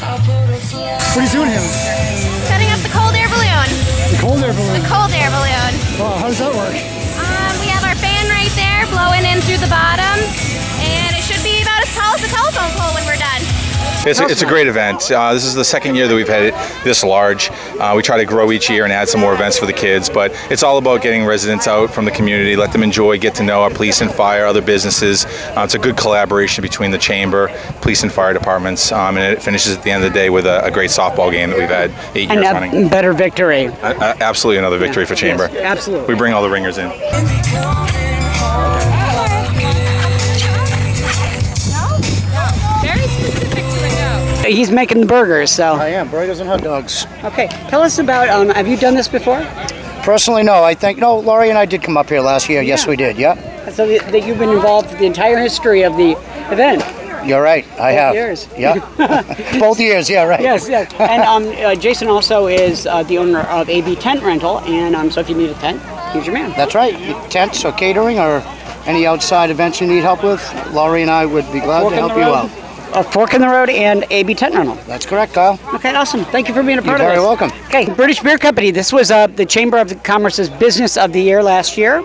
What are you doing here? Setting up the cold air balloon. The cold air balloon. The cold air balloon. Wow, how does that work? Um, we have our fan right there blowing in through the bottom, and it should be about as tall as a telephone pole when we're done. It's, a- it's a great event. Uh, this is the second year that we've had it this large. Uh, we try to grow each year and add some more events for the kids, but it's all about getting residents out from the community, let them enjoy, get to know our police and fire, other businesses. Uh, it's a good collaboration between the chamber, police and fire departments, um, and it finishes at the end of the day with a, a great softball game that we've had eight And years a running. better victory. Uh, uh, absolutely another victory for chamber. absolutely. We bring all the ringers in. He's making the burgers, so. I am burgers and hot dogs. Okay, tell us about. Um, have you done this before? Personally, no. I think no. Laurie and I did come up here last year. Yes, we did. Yeah, So that you've been involved the entire history of the event. you're right. I Both have. years. Yeah, both years. Yeah, right. Yes, yes. And um, uh, Jason also is uh, the owner of AB Tent Rental, and um, so if you need a tent, he's your man. That's right. Tents or catering or any outside events you need help with, Laurie and I would be glad to help you out. A fork in the road and AB Tent Rental. That's correct, Kyle. Okay, awesome. Thank you for being a part of it. You're welcome. Okay, British Beer Company. This was uh, the Chamber of Commerce's Business of the Year last year.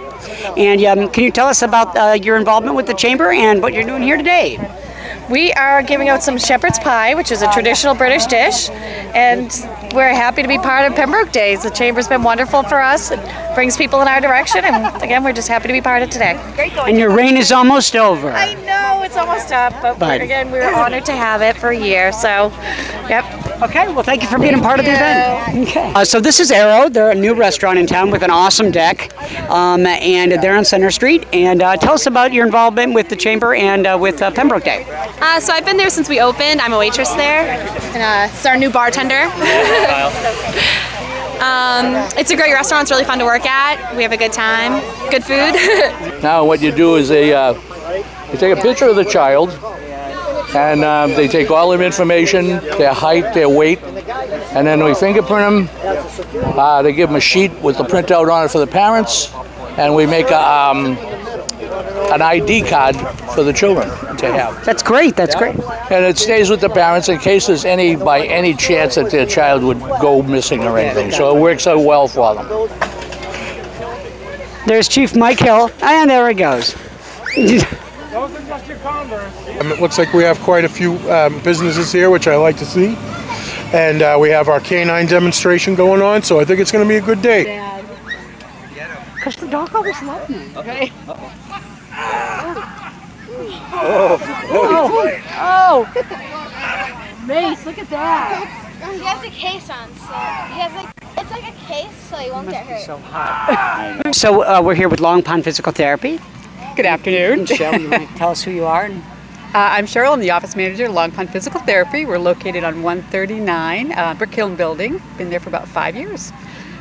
And um, can you tell us about uh, your involvement with the Chamber and what you're doing here today? We are giving out some shepherd's pie, which is a traditional British dish, and we're happy to be part of Pembroke Days. The Chamber's been wonderful for us. It brings people in our direction, and again, we're just happy to be part of today. And your reign is almost over. I know it's almost up, but, But- again, we're honored to have it for a year. So, yep. Okay, well, thank you for being a part of the event. Okay. Uh, so this is Arrow. They're a new restaurant in town with an awesome deck, um, and they're on Center Street. And uh, tell us about your involvement with the Chamber and uh, with uh, Pembroke Day. Uh, so I've been there since we opened. I'm a waitress there, and uh, it's our new bartender. um, it's a great restaurant. It's really fun to work at. We have a good time. Good food. Now, what you do is they uh, you take a picture of the child, and um, they take all their information, their height, their weight, and then we fingerprint them. Uh, they give them a sheet with the printout on it for the parents, and we make a, um, an ID card for the children to have. That's great. That's great. And it stays with the parents in case there's any, by any chance that their child would go missing or anything. So it works out well for them. There's Chief Mike Hill, and there he goes. Um, It looks like we have quite a few um, businesses here, which I like to see. And uh, we have our canine demonstration going on, so I think it's going to be a good day. Because the dog always loved me. Okay. Oh. Oh. Mace, look at that. He has a case on, so he has like it's like a case, so he won't get hurt. So uh, we're here with Long Pond Physical Therapy. Good afternoon. Cheryl, you want to tell us who you are? Uh, I'm Cheryl. I'm the office manager at Long Pond Physical Therapy. We're located on 139 uh, Brick Hill Building. Been there for about five years.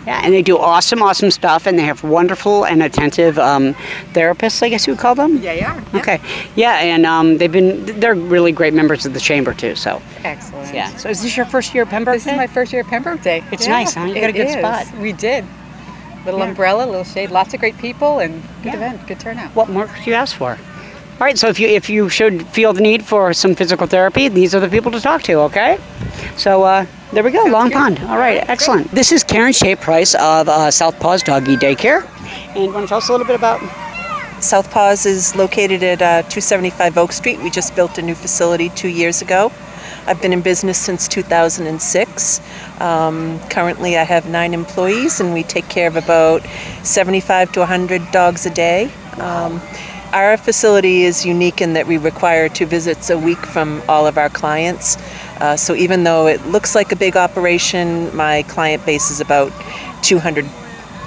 Yeah, and they do awesome, awesome stuff, and they have wonderful and attentive um, therapists, I guess you would call them. Yeah, yeah. Okay. Yeah, and um, they've been they're really great members of the chamber too. So. Excellent. Yeah. So is this your first year at Pembroke This Day? is my first year at Pembroke Day. It's nice, huh? You got a good is. spot. We did. Little Yeah. umbrella, little shade, lots of great people, and good Yeah. event, good turnout. What more could you ask for? All right. So if you if you should feel the need for some physical therapy, these are the people to talk to. Okay. So uh, there we go, Long Pond. All right, excellent. This is Karen Shea Price of uh, South Paws Doggy Daycare, and you want to tell us a little bit about Southpaws is located at uh, 275 Oak Street. We just built a new facility two years ago. I've been in business since 2006. Um, currently, I have nine employees, and we take care of about 75 to 100 dogs a day. Um, our facility is unique in that we require two visits a week from all of our clients. Uh, so even though it looks like a big operation, my client base is about 200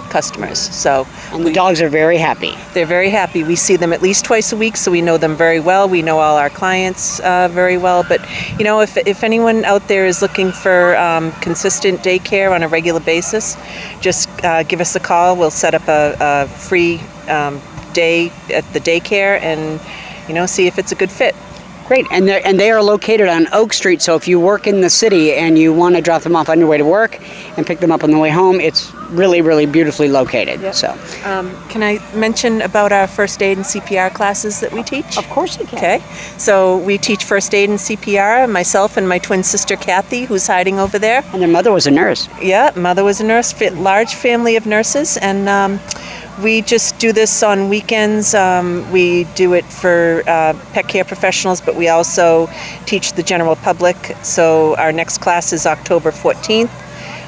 customers. So and the dogs are very happy. They're very happy. We see them at least twice a week, so we know them very well. We know all our clients uh, very well. But you know, if if anyone out there is looking for um, consistent daycare on a regular basis, just uh, give us a call. We'll set up a, a free um, day at the daycare and you know see if it's a good fit. Great, and they and they are located on Oak Street. So if you work in the city and you want to drop them off on your way to work and pick them up on the way home, it's really, really beautifully located. So Um, can I mention about our first aid and CPR classes that we teach? Of course you can. Okay. So we teach first aid and CPR, myself and my twin sister Kathy, who's hiding over there. And their mother was a nurse. Yeah, mother was a nurse, large family of nurses, and um, we just do this on weekends. Um, we do it for uh, pet care professionals, but we also teach the general public. So our next class is October 14th.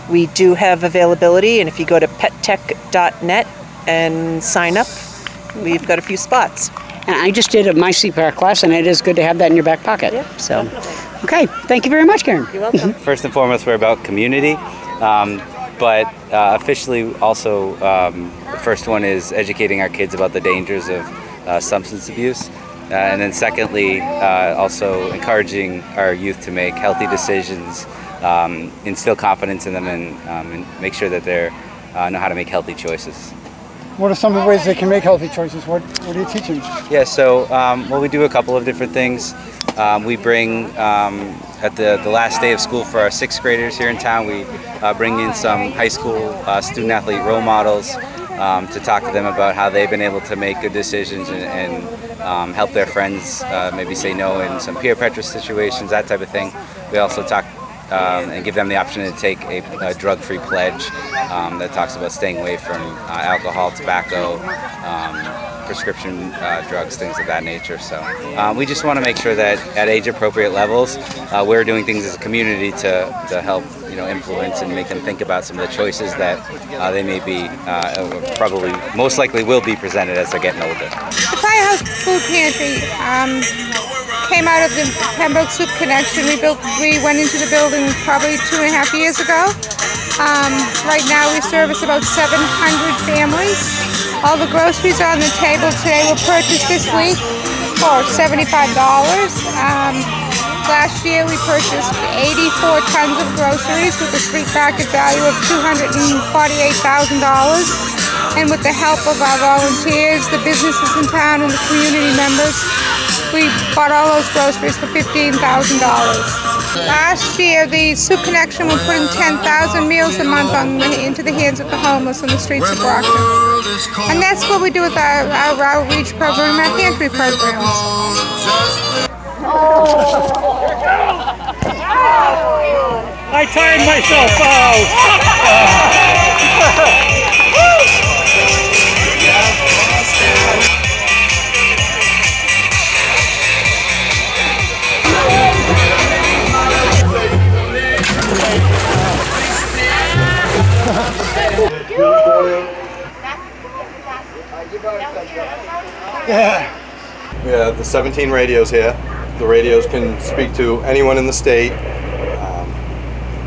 We do have availability, and if you go to pettech.net and sign up, we've got a few spots. And I just did a my CPR class, and it is good to have that in your back pocket. Yep, So, okay, thank you very much, Karen. You're welcome. First and foremost, we're about community, um, but uh, officially also um, the first one is educating our kids about the dangers of uh, substance abuse. Uh, and then secondly, uh, also encouraging our youth to make healthy decisions, um, instill confidence in them, and, um, and make sure that they uh, know how to make healthy choices. What are some of the ways they can make healthy choices? What, what are you teaching? Yeah, so um, well, we do a couple of different things. Um, we bring um, at the, the last day of school for our sixth graders here in town. We uh, bring in some high school uh, student athlete role models um, to talk to them about how they've been able to make good decisions and, and um, help their friends uh, maybe say no in some peer pressure situations, that type of thing. We also talk um, and give them the option to take a, a drug-free pledge um, that talks about staying away from uh, alcohol, tobacco, um, prescription uh, drugs, things of that nature. So um, we just want to make sure that at age-appropriate levels, uh, we're doing things as a community to, to help you know influence and make them think about some of the choices that uh, they may be uh, probably most likely will be presented as they're getting older. The Firehouse Food Pantry um, came out of the Pembroke Soup Connection. We built, we went into the building probably two and a half years ago. Um, right now we service about 700 families. All the groceries on the table today were purchased this week for $75. Um, last year we purchased 84 tons of groceries with a street market value of $248,000. And with the help of our volunteers, the businesses in town, and the community members, we bought all those groceries for $15,000. Last year, the Soup Connection was putting 10,000 meals a month on the, into the hands of the homeless on the streets of Brockton. And that's what we do with our, our outreach program, our pantry programs. Oh. I timed myself out. We have the 17 radios here. The radios can speak to anyone in the state. Um,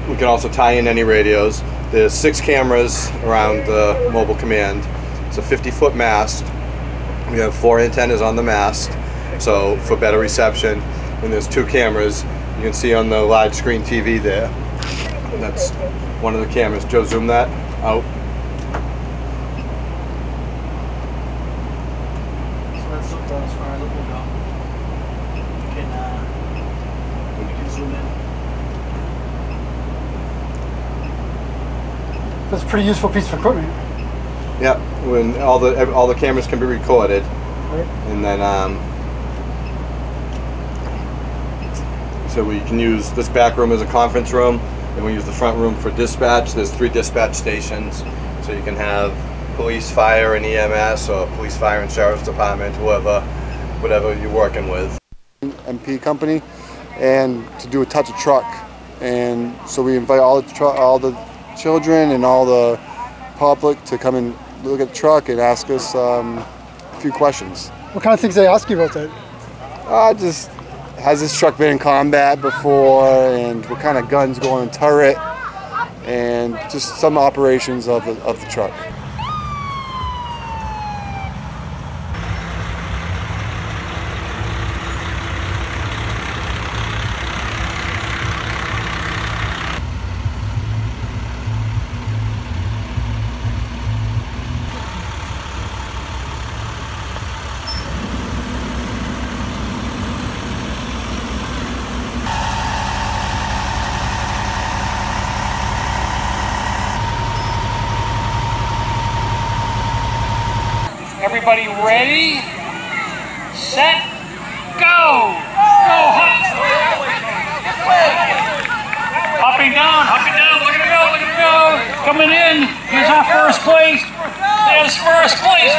we can also tie in any radios. There's six cameras around the mobile command. It's a 50 foot mast. We have four antennas on the mast, so for better reception. And there's two cameras. You can see on the large screen TV there. That's one of the cameras. Joe, zoom that out. That's a pretty useful piece of equipment. Yeah, when all the all the cameras can be recorded, Right. and then um, so we can use this back room as a conference room, and we use the front room for dispatch. There's three dispatch stations, so you can have police, fire, and EMS, or police, fire, and sheriff's department, whoever, whatever you're working with. MP company and to do a touch a truck. And so we invite all the, tru- all the children and all the public to come and look at the truck and ask us um, a few questions. What kind of things they ask you about that? Uh, just has this truck been in combat before and what kind of guns go on the turret and just some operations of the, of the truck. Everybody ready? Set, go! Go, hop! Hopping down, hopping down, look at him go, look at him go! Coming in, here's our first place. There's first place,